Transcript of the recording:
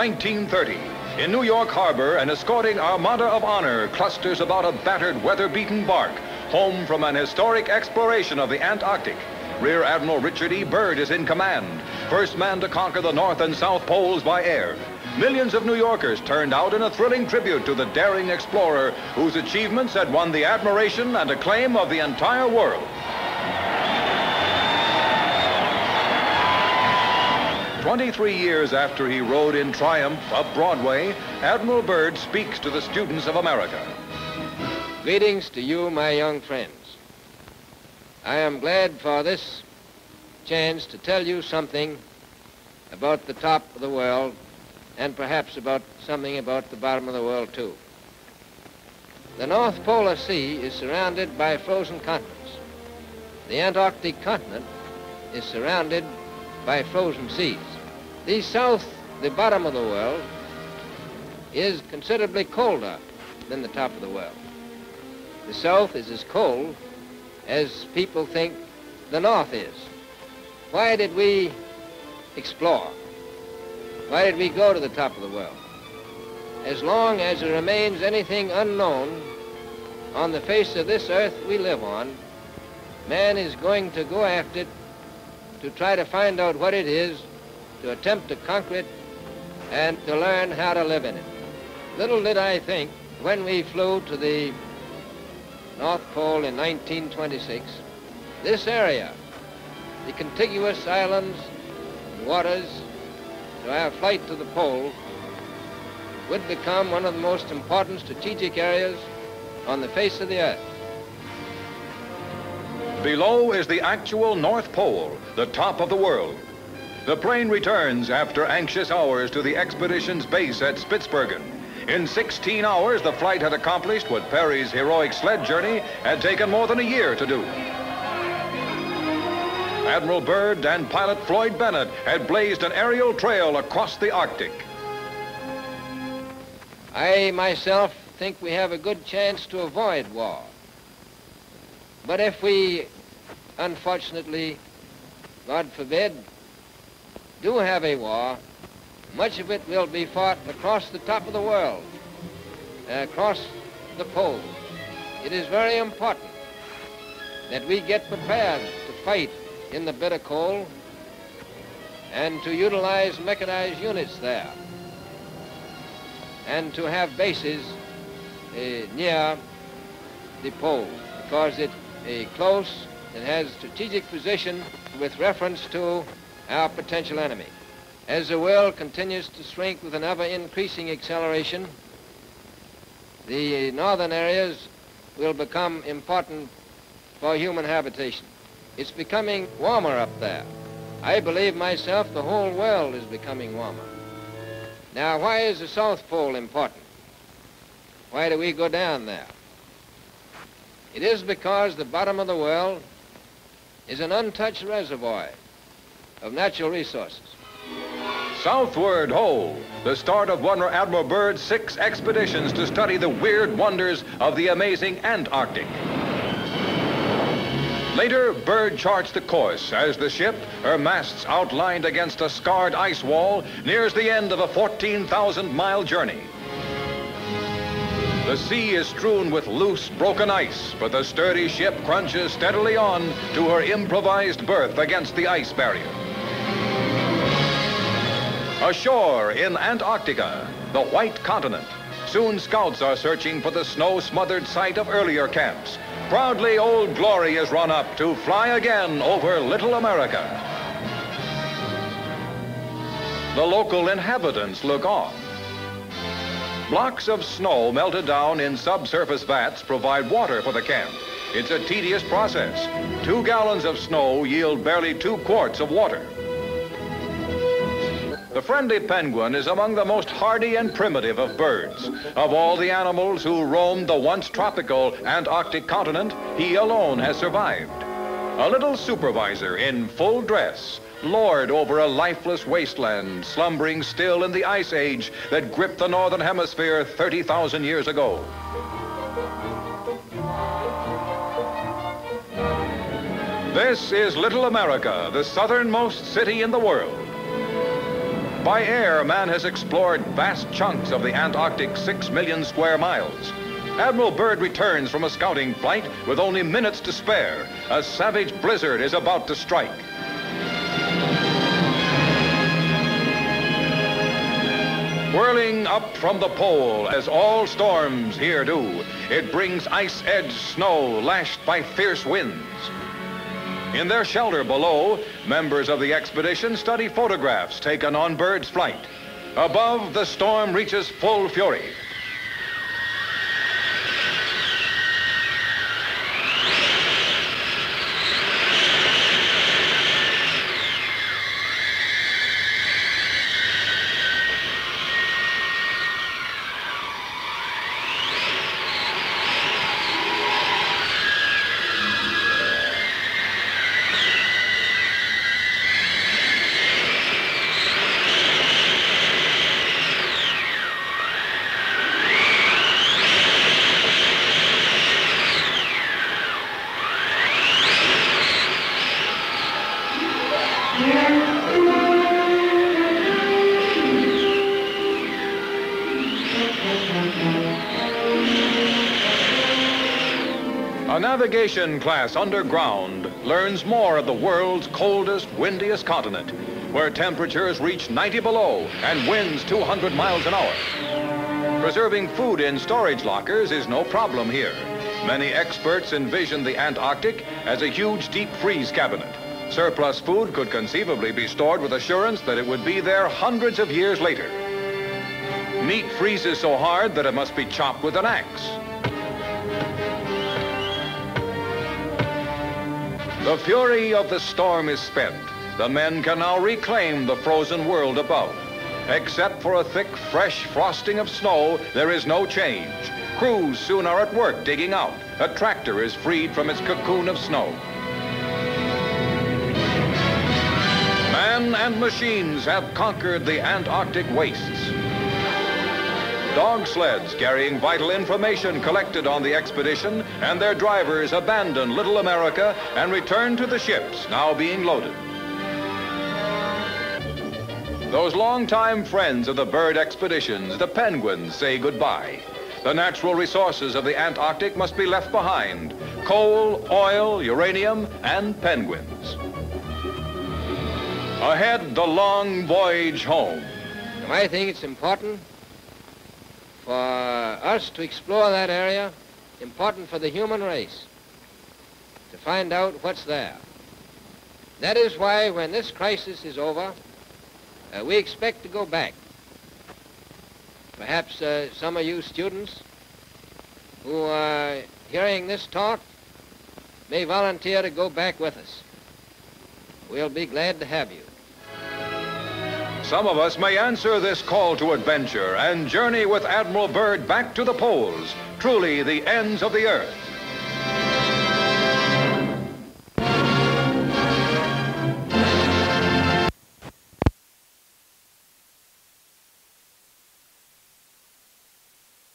1930. In New York Harbor, an escorting Armada of Honor clusters about a battered, weather-beaten bark, home from an historic exploration of the Antarctic. Rear Admiral Richard E. Byrd is in command, first man to conquer the North and South Poles by air. Millions of New Yorkers turned out in a thrilling tribute to the daring explorer whose achievements had won the admiration and acclaim of the entire world. 23 years after he rode in triumph up Broadway, Admiral Byrd speaks to the students of America. Greetings to you, my young friends. I am glad for this chance to tell you something about the top of the world and perhaps about something about the bottom of the world, too. The North Polar Sea is surrounded by frozen continents. The Antarctic continent is surrounded by frozen seas. The south, the bottom of the world, is considerably colder than the top of the world. The south is as cold as people think the north is. Why did we explore? Why did we go to the top of the world? As long as there remains anything unknown on the face of this earth we live on, man is going to go after it to try to find out what it is, to attempt to conquer it, and to learn how to live in it. Little did I think when we flew to the North Pole in 1926, this area, the contiguous islands and waters to our flight to the pole would become one of the most important strategic areas on the face of the earth. Below is the actual North Pole, the top of the world. The plane returns after anxious hours to the expedition's base at Spitsbergen. In 16 hours, the flight had accomplished what Peary's heroic sled journey had taken more than a year to do. Admiral Byrd and pilot Floyd Bennett had blazed an aerial trail across the Arctic. I myself think we have a good chance to avoid war. But if we, unfortunately, God forbid, do have a war, much of it will be fought across the top of the world, across the pole. It is very important that we get prepared to fight in the bitter cold and to utilize mechanized units there and to have bases uh, near the pole because it's uh, close and has strategic position with reference to our potential enemy. As the world continues to shrink with an ever-increasing acceleration, the northern areas will become important for human habitation. It's becoming warmer up there. I believe myself the whole world is becoming warmer. Now, why is the South Pole important? Why do we go down there? It is because the bottom of the world is an untouched reservoir of natural resources. Southward Ho, the start of one Admiral Byrd's six expeditions to study the weird wonders of the amazing Antarctic. Later, Byrd charts the course as the ship, her masts outlined against a scarred ice wall, nears the end of a 14,000-mile journey. The sea is strewn with loose, broken ice, but the sturdy ship crunches steadily on to her improvised berth against the ice barrier. Ashore in Antarctica, the White Continent. Soon scouts are searching for the snow-smothered site of earlier camps. Proudly, Old Glory is run up to fly again over Little America. The local inhabitants look on. Blocks of snow melted down in subsurface vats provide water for the camp. It's a tedious process. Two gallons of snow yield barely two quarts of water. The friendly penguin is among the most hardy and primitive of birds. Of all the animals who roamed the once tropical Antarctic continent, he alone has survived. A little supervisor in full dress, lord over a lifeless wasteland, slumbering still in the ice age that gripped the northern hemisphere 30,000 years ago. This is Little America, the southernmost city in the world. By air, man has explored vast chunks of the Antarctic six million square miles. Admiral Byrd returns from a scouting flight with only minutes to spare. A savage blizzard is about to strike. Whirling up from the pole, as all storms here do, it brings ice-edged snow lashed by fierce winds. In their shelter below, members of the expedition study photographs taken on Byrd's flight. Above, the storm reaches full fury. Navigation class underground learns more of the world's coldest, windiest continent, where temperatures reach 90 below and winds 200 miles an hour. Preserving food in storage lockers is no problem here. Many experts envision the Antarctic as a huge deep freeze cabinet. Surplus food could conceivably be stored with assurance that it would be there hundreds of years later. Meat freezes so hard that it must be chopped with an axe. The fury of the storm is spent. The men can now reclaim the frozen world above. Except for a thick, fresh frosting of snow, there is no change. Crews soon are at work digging out. A tractor is freed from its cocoon of snow. Man and machines have conquered the Antarctic wastes. Dog sleds carrying vital information collected on the expedition and their drivers abandon Little America and return to the ships now being loaded. Those longtime friends of the Byrd expeditions, the penguins, say goodbye. The natural resources of the Antarctic must be left behind. Coal, oil, uranium, and penguins. Ahead, the long voyage home. I think it's important for us to explore that area, important for the human race, to find out what's there. That is why when this crisis is over, uh, we expect to go back. Perhaps uh, some of you students who are hearing this talk may volunteer to go back with us. We'll be glad to have you. Some of us may answer this call to adventure and journey with Admiral Byrd back to the poles, truly the ends of the earth.